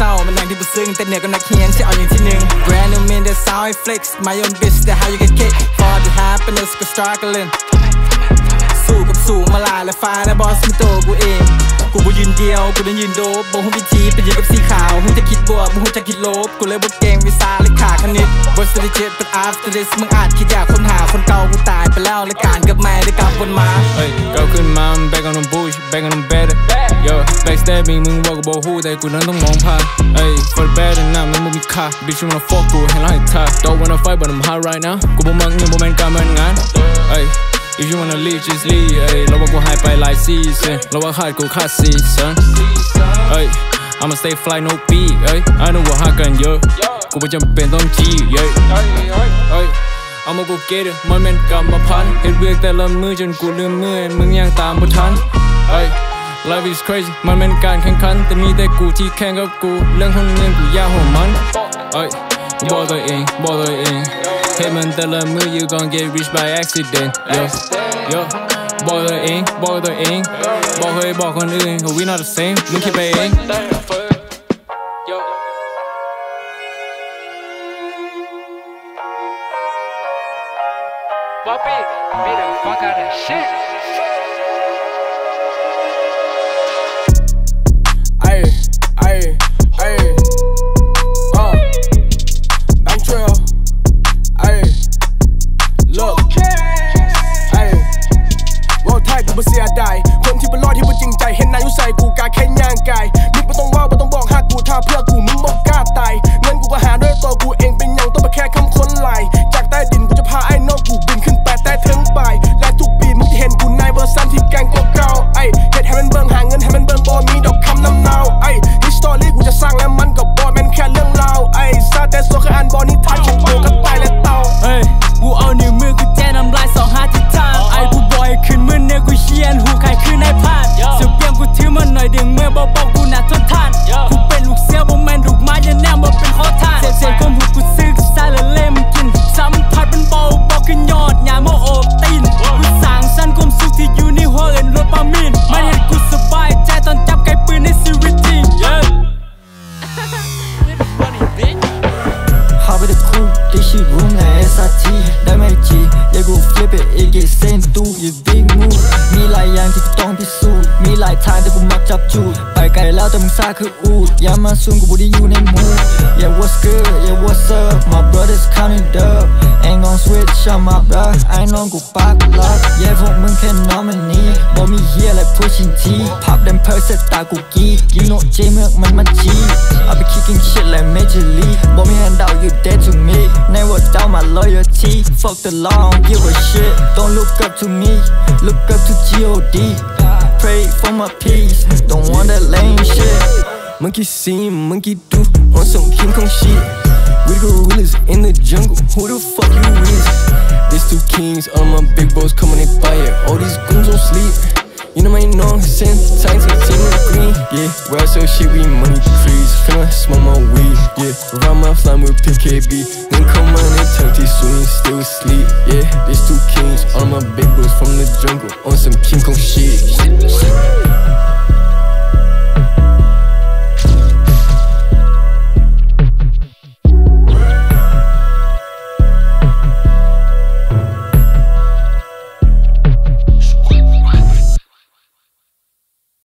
ศร้ามันนังที่บุซึ้งแต่เหนือก็นักเขียนใช่เอาอย่างที่หนึ่ง Brand new man that's how I flex My own bitch that how you get kicked For the happiness ก็ struggling สู้กับสู้มาลาและฟ้าและบอสมิโตกูเอง กูบูยืนเดียว กูนั่งยืนโดบบ่ฮู้วิธีเป็นยืนกับสีขาวุ่้จะคิดบวกุ่นจะคิดลบ กูเลยบ่เกมงวิซาและขาดคณิตเจ็บเป็นอาร์ต t e r this มึงอาจ คิดอยากค้นหาคนเก่ากูตายไปแล้ว และการกับแม่ได้กลับวนมาเฮ้ยก้าขึ้นมา I'm back on them bush back on them better yo backstabbing มึงว่ากูบ่ฮูแต่กูนั้นต้องมองผ่านเฮ้ย for the better now มึงบ่มีค่า bitch you wanna fuck กูให้ร้อยท่า don't wanna fight but I'm h o t right now กูบอกมักเงินบ่แม่นการแม่นงานเฮ้ย If you wanna leave, just leave เอ้ยเราว่ากูหายไปหลายซีซันเราว่าขาดกูขาดซีซันเอ้ย I'ma stay fly no beat เอ้ย I know ว่าหากันเยอะกูไม่จำเป็นต้องขี้เย้ยเอามากูเกตมันเป็นกรรมพันเห็นเวียกแต่ละมือจนกูลืมเมื่อยมึงยังตามบ่ทันเอ้ย Life is crazy มันเป็นการแข่งขันแต่มีแต่กูที่แข่งกับกูเรื่องคนเงินกูยากหัวมันเอ้ยบอกตัวเองบอกตัวเองเห็นมันแต่ละมือ you gon' get rich by accident yo yo บอกตัวเองบอกตัวเองบอกเคยบอกคนอื่น we not the same มึงคิดไปเอง Bumpy, be the fuck out of shit. Ayy, ayy, ayy. Uh, bank trail. Ayy, look. Ayy, world tight กูบ่เสียดายคนที่บ่รอดที่บ่จริงใจ เห็นนายอยู่ใส่กูกาแค่ย่างกายมึงบ่ต้องว่าบ่ต้องบอก่ชิรุมและเอสทีได้ไม่จีอยากกูเจ็บไปอีกเซนตู้อยู่วิ่งมูดมีหลายอย่างที่กูต้องพิสูจน์มีหลายทางแต่กูมักจับจูดไปไกลแล้วแต่มึงซาคืออูดย้ำมาซุ่มกูบูดี้อยู่ในมูด Yeah what's good Yeah what's up My brother's c o u n t i n g up Ain't gon switch on my brother ไอ้นองกูปากลับ Yeah พวกมึงแค่นอนมันนี้ บอกมีเฮียอะไรพูดชินทีพับดันเพิร์สตตากูกี้ y o น k n จีเมื่อมันมัจีเอาไปคิกกิ้งเชิดเลย Major l e a g u บอกมีแฮนด์ดาว loyalty. Fuck the law, don't give a shit. Don't look up to me, look up to God. Pray for my peace, don't want that lame shit. Monkey see, monkey do, on some King Kong shit. We the gorillas in the jungle, who the fuck you is? These two kings, all my big boys coming in fire. All these goons don't sleep. You know I know times time to see me green. Yeah, where so shit we money trees. Finna smoke my weed. Yeah, round my fly with PKB. Then come on. Fifty soon, still sleep, yeah There's two kings, all my big boys from the jungle On some King Kong shit